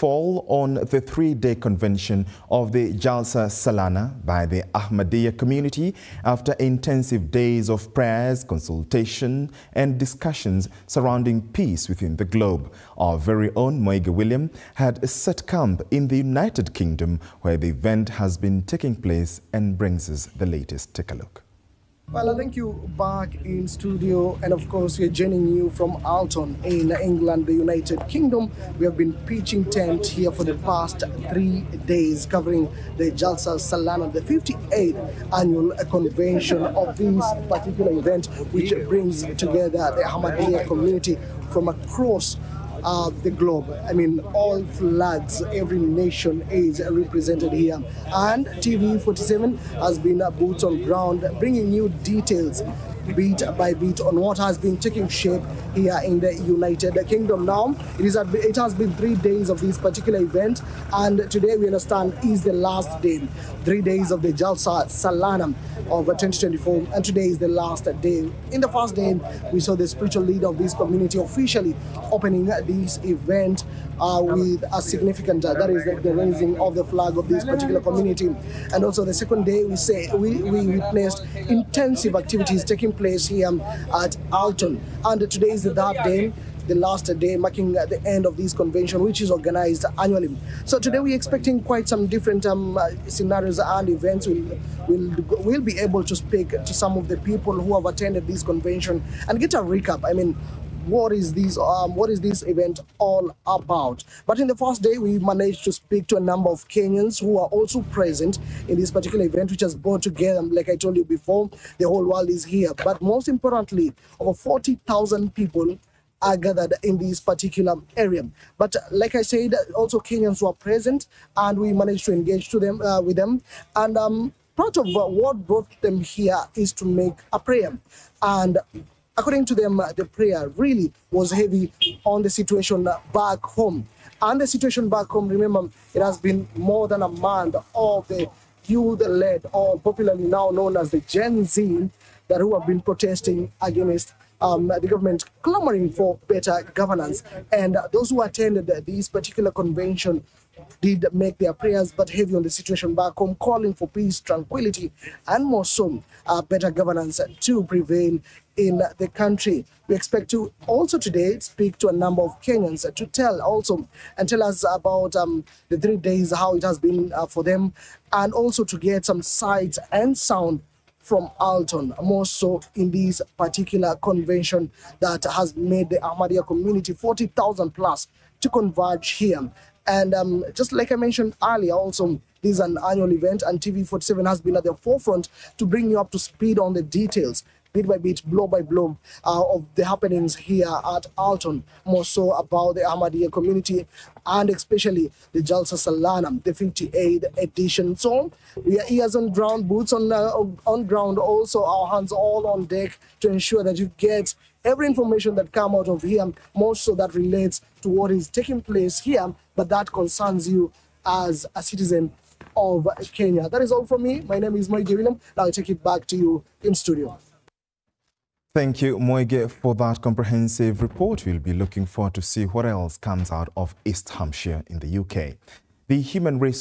fall on the three-day convention of the Jalsa Salana by the Ahmadiyya community after intensive days of prayers, consultation and discussions surrounding peace within the globe. Our very own Moige William had a set camp in the United Kingdom where the event has been taking place and brings us the latest. Take a look. Well, I thank you back in studio, and of course, we're joining you from Alton in England, the United Kingdom. We have been pitching tent here for the past three days, covering the Jalsa Salana, the 58th annual convention of this particular event, which brings together the Ahmadiyya community from across uh, the globe. I mean, all flags, every nation is represented here. And TV47 has been boots on ground, bringing you details bit by bit on what has been taking shape here in the United Kingdom. Now, it is it has been three days of this particular event, and today we understand is the last day, three days of the Jalsa Salanam of 2024, and today is the last day. In the first day, we saw the spiritual leader of this community officially opening this event uh, with a significant, uh, that is the, the, raising of the flag of this particular community. And also the second day, we say we, we witnessed intensive activities taking place here at Alton. And today is the day the last day marking the end of this convention which is organized annually. So today we're expecting quite some different um, scenarios and events. We'll, we'll we'll be able to speak to some of the people who have attended this convention and get a recap. I mean what is this um, what is this event all about but in the first day we managed to speak to a number of kenyans who are also present in this particular event which has brought together like i told you before the whole world is here but most importantly over 40000 people are gathered in this particular area. But like I said, also Kenyans were present, and we managed to engage to them uh, with them. And um, part of uh, what brought them here is to make a prayer. And according to them, the prayer really was heavy on the situation back home. And the situation back home, remember, it has been more than a month of the youth-led, or popularly now known as the Gen Z, that who have been protesting against um, the government clamoring for better governance. And those who attended this particular convention did make their prayers but heavy on the situation back home, calling for peace, tranquility, and more so, uh, better governance to prevail in the country. We expect to also today speak to a number of Kenyans to tell also and tell us about um, the three days, how it has been uh, for them, and also to get some sights and sound from Alton, more so in this particular convention that has made the Ahmadiyya community 40,000 plus to converge here. And um, just like I mentioned earlier, also, this is an annual event, and TV47 has been at the forefront to bring you up to speed on the details bit by bit, blow by blow, uh, of the happenings here at Alton, more so about the Ahmadiyya community and especially the Jalsa Salana, the 58th edition. So we are ears on ground, boots on, uh, on ground, also our hands all on deck to ensure that you get every information that come out of here, more so that relates to what is taking place here, but that concerns you as a citizen of Kenya. That is all from me. My name is Moige William. Now I take it back to you in studio. Thank you, Moige, for that comprehensive report. We'll be looking forward to see what else comes out of East Hampshire in the UK. The Human Race